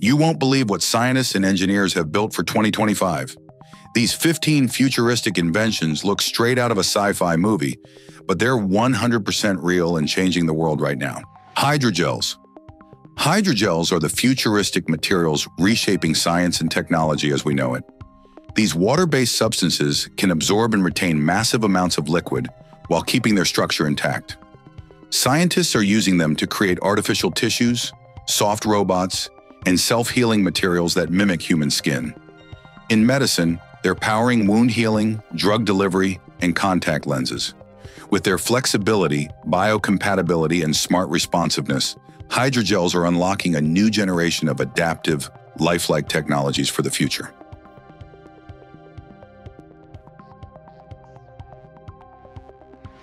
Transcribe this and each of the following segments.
You won't believe what scientists and engineers have built for 2025. These 15 futuristic inventions look straight out of a sci-fi movie, but they're 100% real and changing the world right now. Hydrogels. Hydrogels are the futuristic materials reshaping science and technology as we know it. These water-based substances can absorb and retain massive amounts of liquid while keeping their structure intact. Scientists are using them to create artificial tissues, soft robots, and self-healing materials that mimic human skin. In medicine, they're powering wound healing, drug delivery, and contact lenses. With their flexibility, biocompatibility, and smart responsiveness, hydrogels are unlocking a new generation of adaptive, lifelike technologies for the future.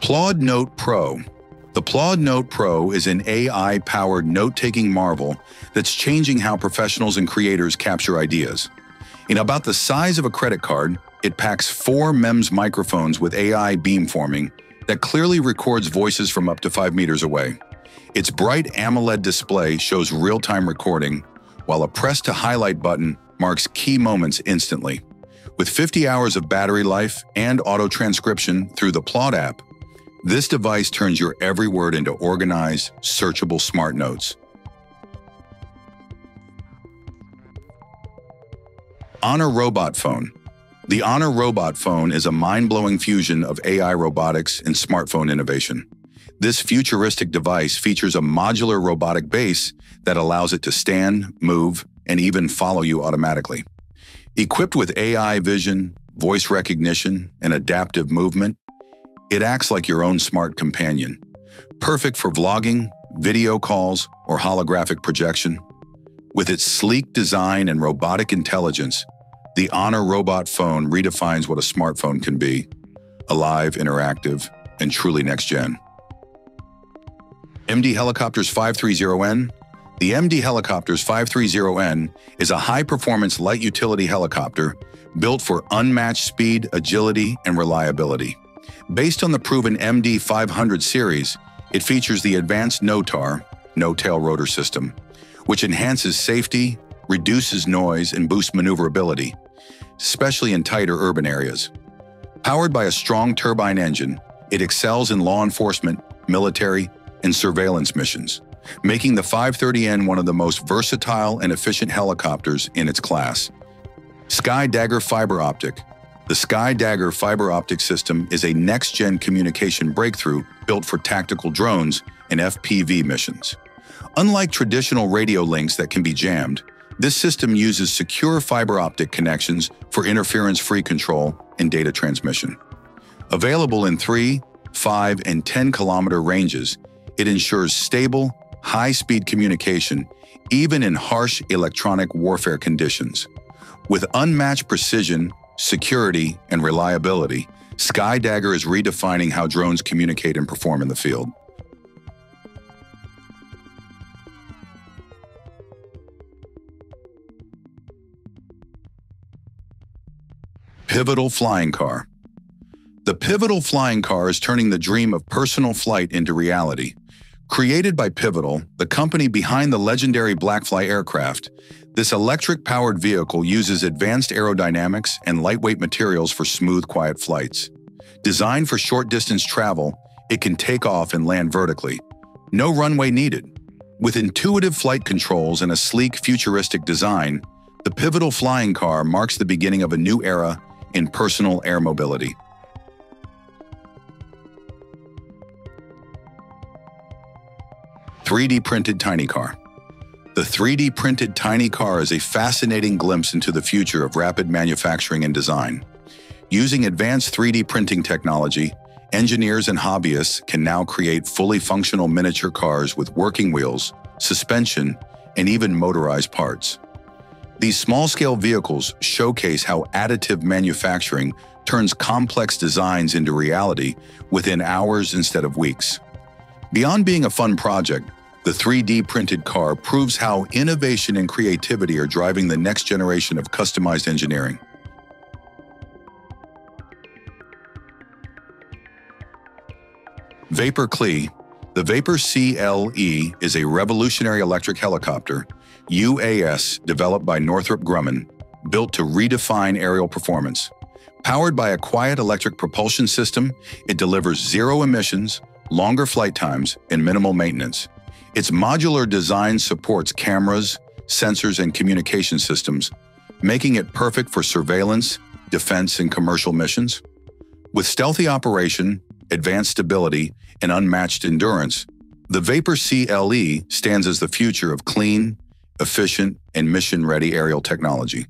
Plaud Note Pro The Plaud Note Pro is an AI-powered note-taking marvel that's changing how professionals and creators capture ideas. In about the size of a credit card, it packs four MEMS microphones with AI beamforming that clearly records voices from up to 5 meters away. Its bright AMOLED display shows real-time recording, while a press-to-highlight button marks key moments instantly. With 50 hours of battery life and auto-transcription through the Plaud app, this device turns your every word into organized, searchable smart notes. Honor Robot Phone The Honor Robot Phone is a mind-blowing fusion of AI robotics and smartphone innovation. This futuristic device features a modular robotic base that allows it to stand, move, and even follow you automatically. Equipped with AI vision, voice recognition, and adaptive movement, it acts like your own smart companion. Perfect for vlogging, video calls, or holographic projection. With its sleek design and robotic intelligence, the Honor Robot Phone redefines what a smartphone can be. Alive, interactive, and truly next-gen. MD Helicopters 530N The MD Helicopters 530N is a high-performance light utility helicopter built for unmatched speed, agility, and reliability. Based on the proven MD 500 series, it features the advanced NOTAR, no-tail rotor system, which enhances safety, reduces noise, and boosts maneuverability especially in tighter urban areas. Powered by a strong turbine engine, it excels in law enforcement, military, and surveillance missions, making the 530N one of the most versatile and efficient helicopters in its class. Sky Dagger Fiber Optic The Sky Dagger fiber optic system is a next-gen communication breakthrough built for tactical drones and FPV missions. Unlike traditional radio links that can be jammed, this system uses secure fiber optic connections for interference-free control and data transmission. Available in 3, 5, and 10 kilometer ranges, it ensures stable, high-speed communication even in harsh electronic warfare conditions. With unmatched precision, security, and reliability, SkyDagger is redefining how drones communicate and perform in the field. Pivotal Flying Car The Pivotal Flying Car is turning the dream of personal flight into reality. Created by Pivotal, the company behind the legendary Blackfly aircraft, this electric-powered vehicle uses advanced aerodynamics and lightweight materials for smooth, quiet flights. Designed for short-distance travel, it can take off and land vertically. No runway needed. With intuitive flight controls and a sleek, futuristic design, the Pivotal Flying Car marks the beginning of a new era in personal air mobility. Three D printed tiny car. The 3D printed tiny car is a fascinating glimpse into the future of rapid manufacturing and design. Using advanced 3D printing technology, engineers and hobbyists can now create fully functional miniature cars with working wheels, suspension, and even motorized parts. These small-scale vehicles showcase how additive manufacturing turns complex designs into reality within hours instead of weeks. Beyond being a fun project, the 3D printed car proves how innovation and creativity are driving the next generation of customized engineering. Vapor CLE The Vapor CLE is a revolutionary electric helicopter UAS, developed by Northrop Grumman, built to redefine aerial performance. Powered by a quiet electric propulsion system, it delivers zero emissions, longer flight times, and minimal maintenance. Its modular design supports cameras, sensors, and communication systems, making it perfect for surveillance, defense, and commercial missions. With stealthy operation, advanced stability, and unmatched endurance, the Vapor CLE stands as the future of clean, efficient, and mission-ready aerial technology.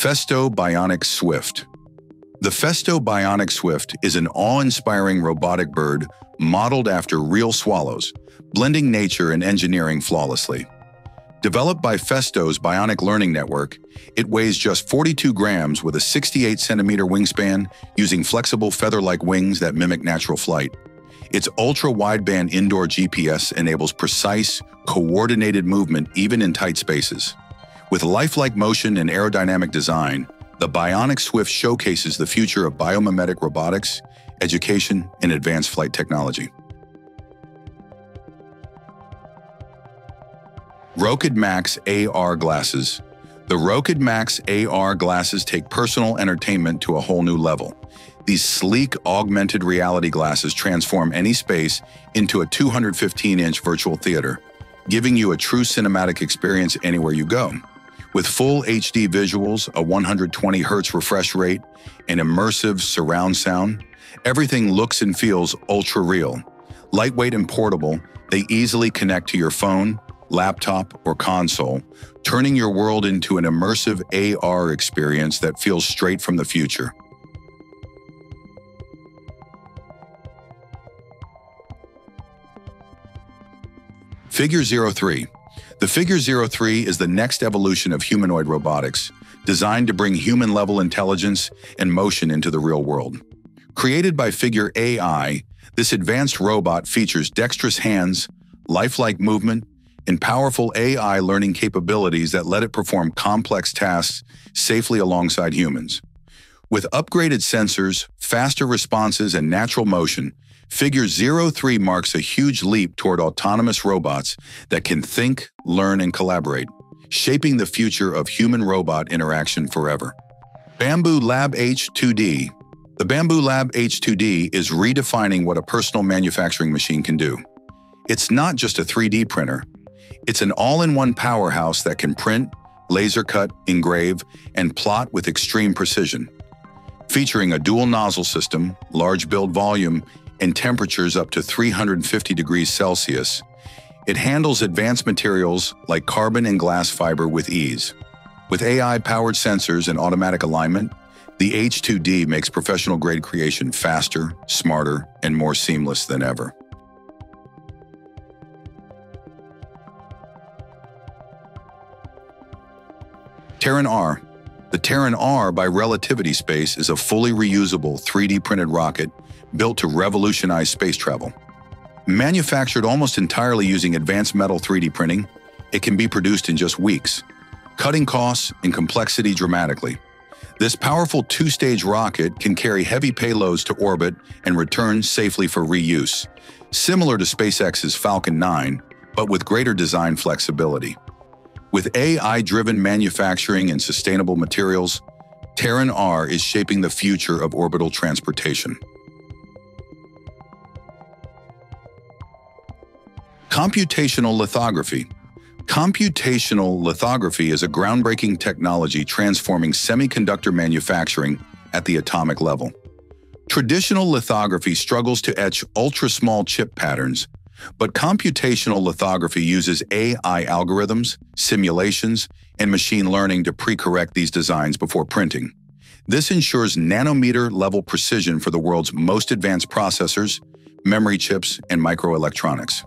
Festo Bionic Swift The Festo Bionic Swift is an awe-inspiring robotic bird modeled after real swallows, blending nature and engineering flawlessly. Developed by Festo's Bionic Learning Network, it weighs just 42 grams with a 68 centimeter wingspan using flexible feather-like wings that mimic natural flight. Its ultra-wideband indoor GPS enables precise, coordinated movement even in tight spaces. With lifelike motion and aerodynamic design, the Bionic Swift showcases the future of biomimetic robotics, education, and advanced flight technology. Rokid Max AR Glasses The Rokid Max AR glasses take personal entertainment to a whole new level. These sleek, augmented reality glasses transform any space into a 215-inch virtual theater, giving you a true cinematic experience anywhere you go. With full HD visuals, a 120 Hz refresh rate, and immersive surround sound, everything looks and feels ultra real. Lightweight and portable, they easily connect to your phone, laptop, or console, turning your world into an immersive AR experience that feels straight from the future. Figure 03. The Figure 03 is the next evolution of humanoid robotics, designed to bring human-level intelligence and motion into the real world. Created by Figure AI, this advanced robot features dexterous hands, lifelike movement, and powerful AI learning capabilities that let it perform complex tasks safely alongside humans. With upgraded sensors, faster responses, and natural motion, Figure 03 marks a huge leap toward autonomous robots that can think, learn, and collaborate, shaping the future of human-robot interaction forever. Bambu Lab H2D The Bambu Lab H2D is redefining what a personal manufacturing machine can do. It's not just a 3D printer, it's an all-in-one powerhouse that can print, laser cut, engrave, and plot with extreme precision. Featuring a dual nozzle system, large build volume, and temperatures up to 350 degrees Celsius, it handles advanced materials like carbon and glass fiber with ease. With AI-powered sensors and automatic alignment, the H2D makes professional-grade creation faster, smarter, and more seamless than ever. Terran R. The Terran R by Relativity Space is a fully reusable 3D printed rocket built to revolutionize space travel. Manufactured almost entirely using advanced metal 3D printing, it can be produced in just weeks, cutting costs and complexity dramatically. This powerful two-stage rocket can carry heavy payloads to orbit and return safely for reuse, similar to SpaceX's Falcon 9, but with greater design flexibility. With AI-driven manufacturing and sustainable materials, Terran R is shaping the future of orbital transportation. Computational lithography. Computational lithography is a groundbreaking technology transforming semiconductor manufacturing at the atomic level. Traditional lithography struggles to etch ultra-small chip patterns, but computational lithography uses AI algorithms, simulations, and machine learning to pre-correct these designs before printing. This ensures nanometer-level precision for the world's most advanced processors, memory chips, and microelectronics.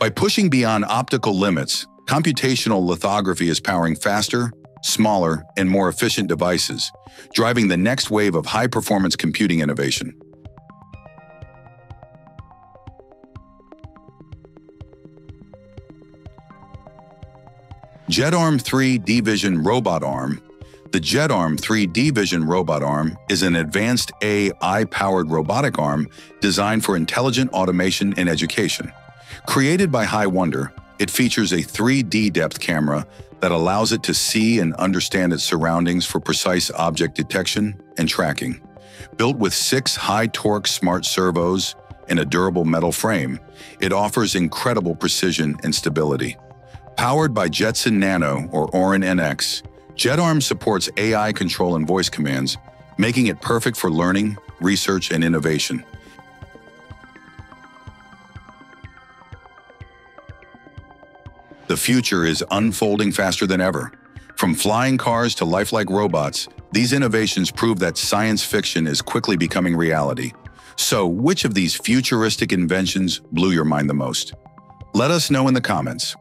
By pushing beyond optical limits, computational lithography is powering faster, smaller, and more efficient devices, driving the next wave of high-performance computing innovation. JetArm 3 D-Vision Robot Arm, The JetArm 3D Vision robot arm is an advanced AI-powered robotic arm designed for intelligent automation in education. Created by Hiwonder, it features a 3D depth camera that allows it to see and understand its surroundings for precise object detection and tracking. Built with six high-torque smart servos and a durable metal frame, it offers incredible precision and stability. Powered by Jetson Nano or Orin NX, JetArm supports AI control and voice commands, making it perfect for learning, research, and innovation. The future is unfolding faster than ever. From flying cars to lifelike robots, these innovations prove that science fiction is quickly becoming reality. So, which of these futuristic inventions blew your mind the most? Let us know in the comments.